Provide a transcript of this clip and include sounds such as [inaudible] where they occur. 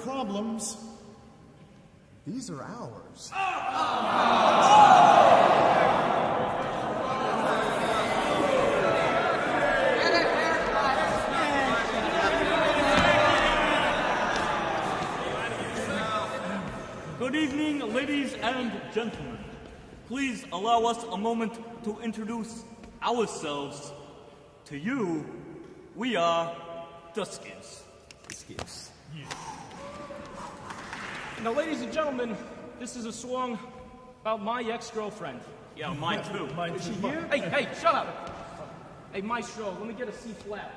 problems. These are ours. Good evening, ladies and gentlemen. Please allow us a moment to introduce ourselves to you. We are the Skids. Skips. Now, ladies and gentlemen, this is a song about my ex-girlfriend. Yeah, mine too. [laughs] mine too. Hey, hey, shut up. Hey, maestro, let me get a C flat.